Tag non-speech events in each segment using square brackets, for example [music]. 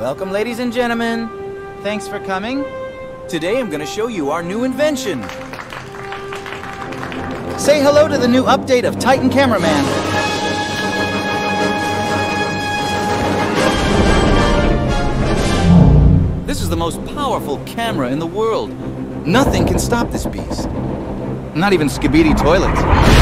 Welcome, ladies and gentlemen. Thanks for coming. Today I'm gonna show you our new invention. Say hello to the new update of Titan Cameraman. This is the most powerful camera in the world. Nothing can stop this beast. Not even Skibidi toilets.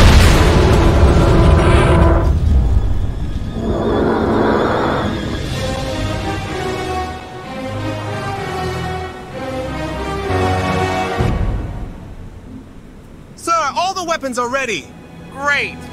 Weapons are ready. Great.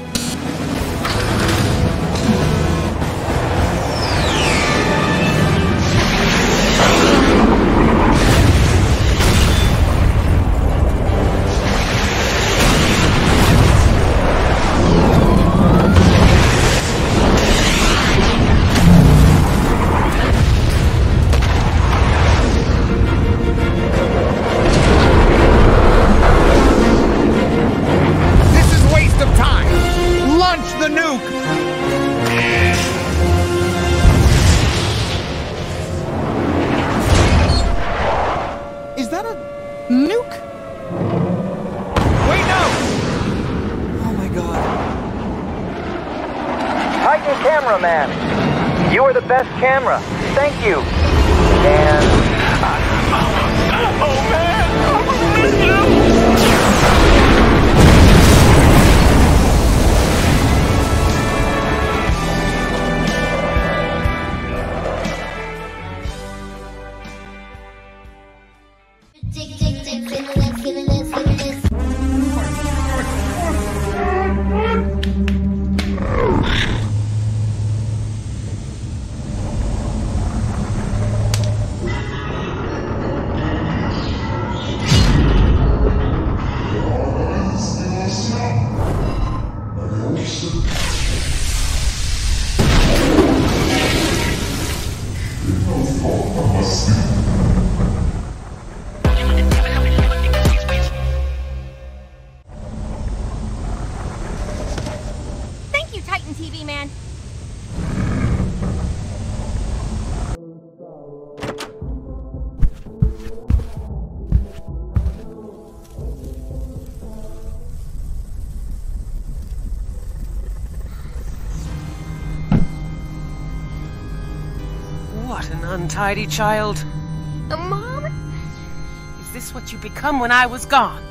Uh, oh, man, I miss you. Untidy child. Uh, Mom? Is this what you become when I was gone?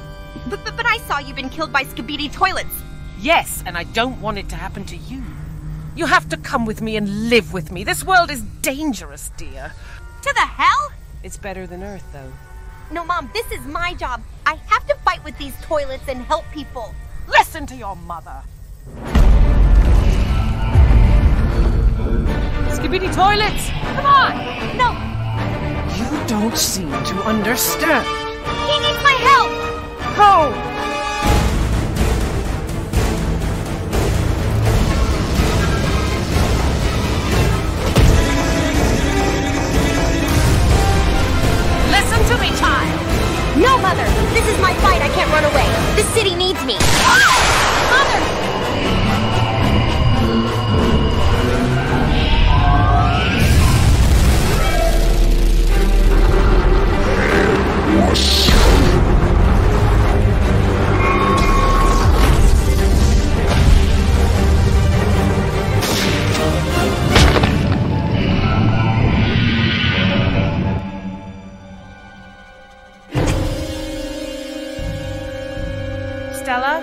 But, but, but I saw you've been killed by Skibidi toilets. Yes, and I don't want it to happen to you. You have to come with me and live with me. This world is dangerous, dear. To the hell? It's better than Earth, though. No, Mom, this is my job. I have to fight with these toilets and help people. Listen to your mother. Skibidi toilets! Come on! No, You don't seem to understand. he needs my help. Go! Listen to me, child! No, Mother, this is my fight. I can't run away. The city needs me. Ah! Mother! Stella?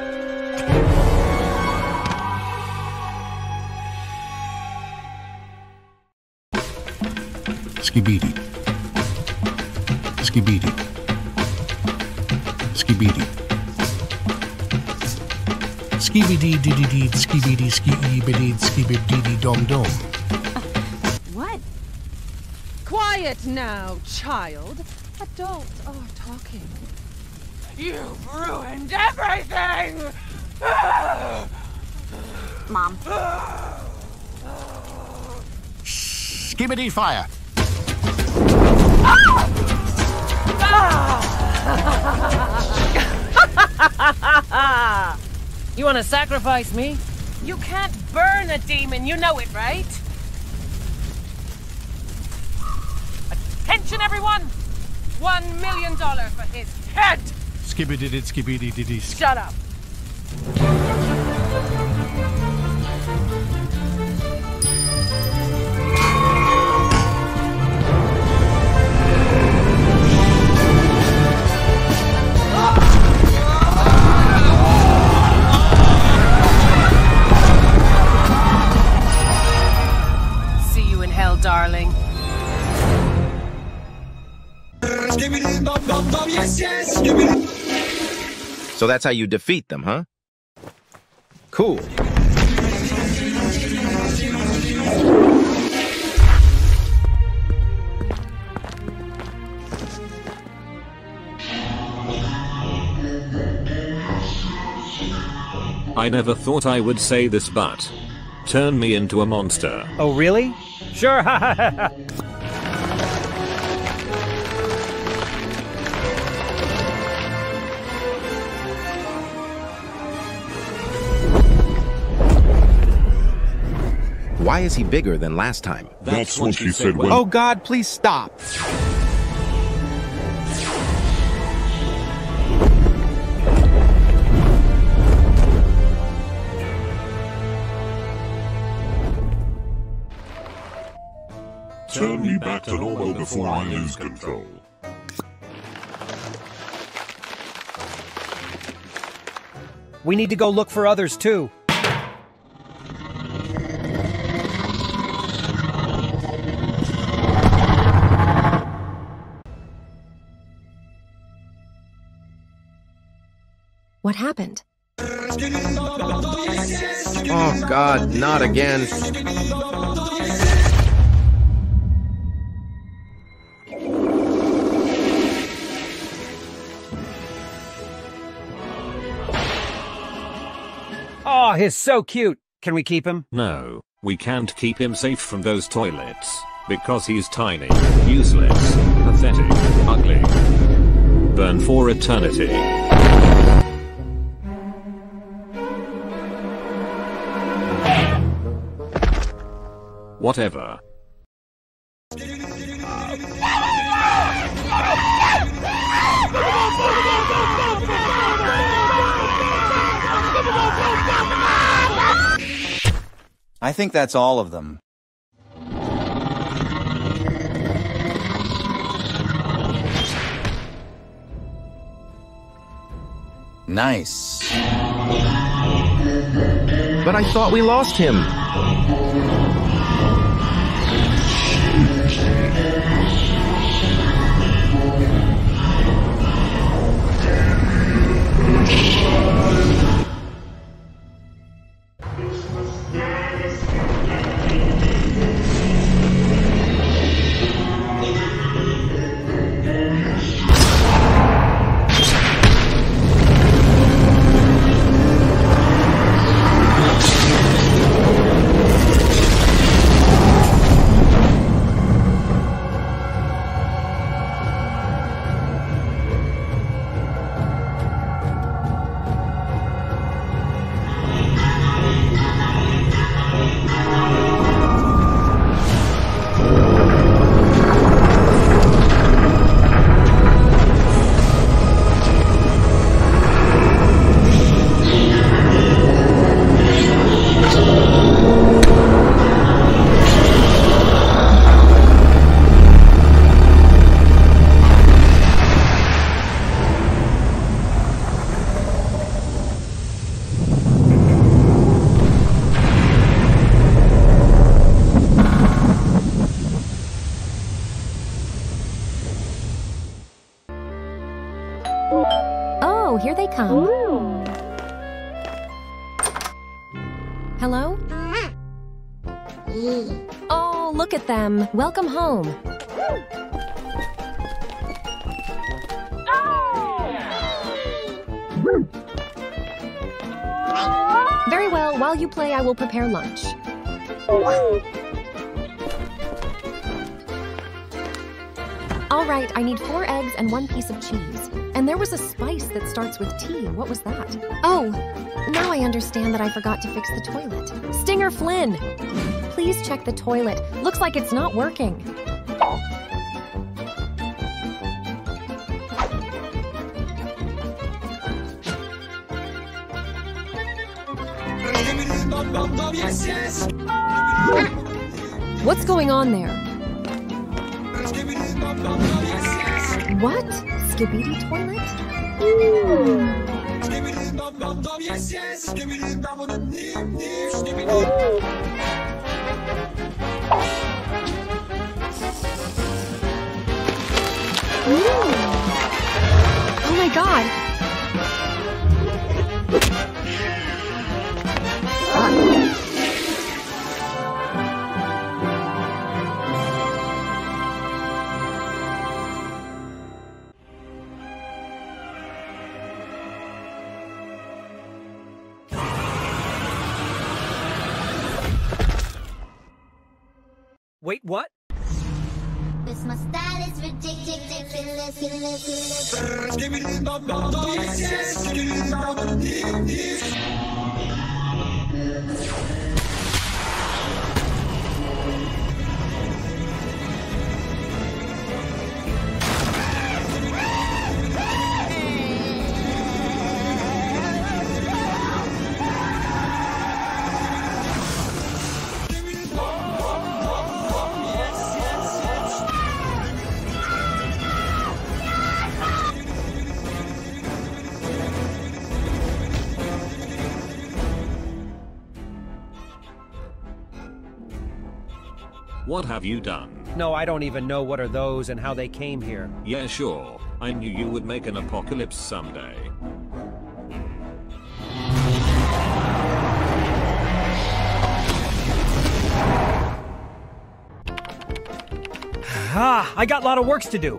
Skibidi. Skibidi. Skibidi. Skibidi diddy deed skibidi skibidi skibidi dom dom. What? Quiet now, child. Adults are talking. You've ruined everything! Mom. Skibidi fire. [laughs] You want to sacrifice me? You can't burn a demon, you know it, right? Attention, everyone, one million dollar for his head. Skibidi did skibidi diddy. Shut up. See you in hell, darling. So that's how you defeat them, huh? Cool. I never thought I would say this, but turn me into a monster. Oh, really? Sure. [laughs] Why is he bigger than last time? That's, what she said when. Oh God, please stop. Turn me back to normal before I lose control. we need to go look for others too. What happened? Oh god, not again. Oh, he's so cute. Can we keep him? No, we can't keep him safe from those toilets. Because he's tiny, useless, pathetic, ugly. Burn for eternity. Whatever. I think that's all of them. Nice. But I thought we lost him. Oh, come. Hello? Oh, look at them. Welcome home. Ah. Very well. While you play, I will prepare lunch. Oh. All right, I need four eggs and one piece of cheese. And there was a spice that starts with T. What was that? Oh, now I understand that I forgot to fix the toilet. Stinger Flynn! Please check the toilet. Looks like it's not working. What's going on there? What? Skibidi toilet? Oh my god! Wait, what? This my style is ridiculous, What have you done? No, I don't even know what are those and how they came here. Yeah, sure. I knew you would make an apocalypse someday. Ah, I got a lot of works to do.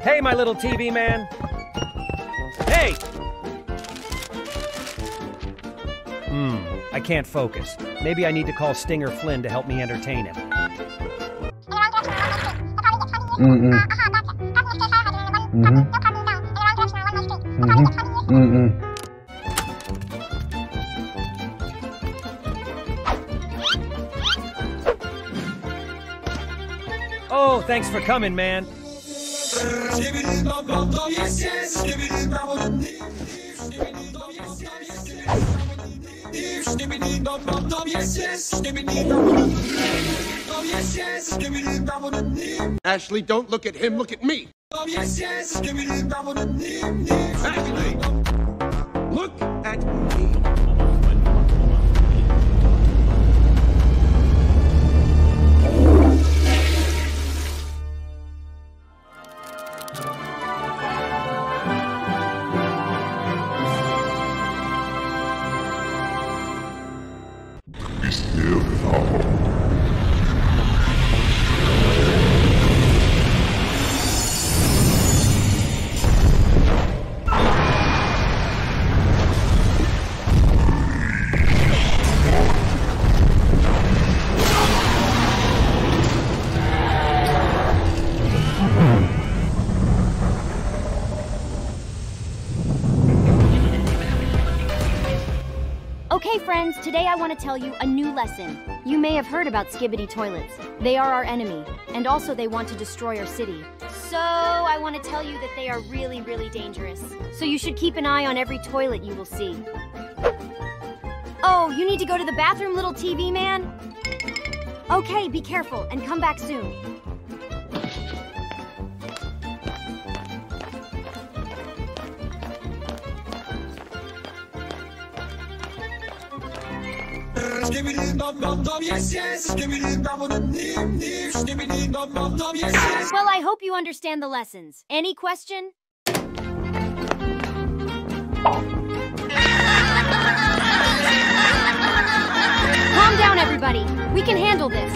Hey, my little TV man. Hey! Hmm, I can't focus. Maybe I need to call Stinger Flynn to help me entertain him. Mm-hmm. Mm-hmm. Oh, thanks for coming, man. Ashley, don't look at him, look at me. Ashley, look at me. Want to tell you a new lesson. You may have heard about Skibidi toilets. They are our enemy, and also they want to destroy our city. So, I want to tell you that they are really, really dangerous. So, you should keep an eye on every toilet you will see. Oh, you need to go to the bathroom, little TV man? Okay, be careful and come back soon. Well, I hope you understand the lessons. Any question? Calm down, everybody. We can handle this.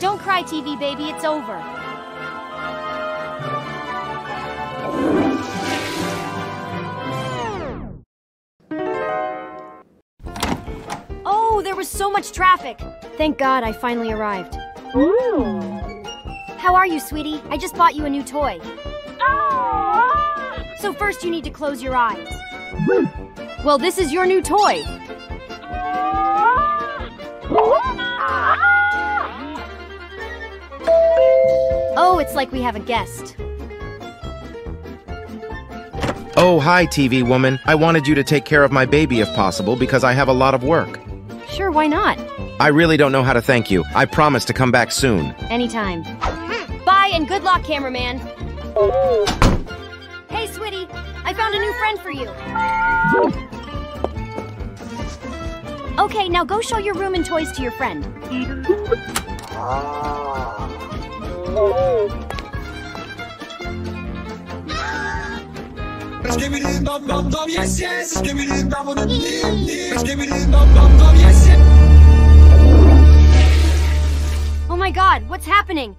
Don't cry, TV baby. It's over. Oh, there was so much traffic. Thank God I finally arrived. How are you, sweetie? I just bought you a new toy. So first you need to close your eyes. Well, this is your new toy. Oh, it's like we have a guest. Oh, hi, TV woman. I wanted you to take care of my baby if possible because I have a lot of work. Sure, why not? I really don't know how to thank you. I promise to come back soon. Anytime. Bye and good luck, cameraman. Hey, Sweetie, I found a new friend for you. Okay, now go show your room and toys to your friend. Yes yes. Yes yes. Oh my god, what's happening?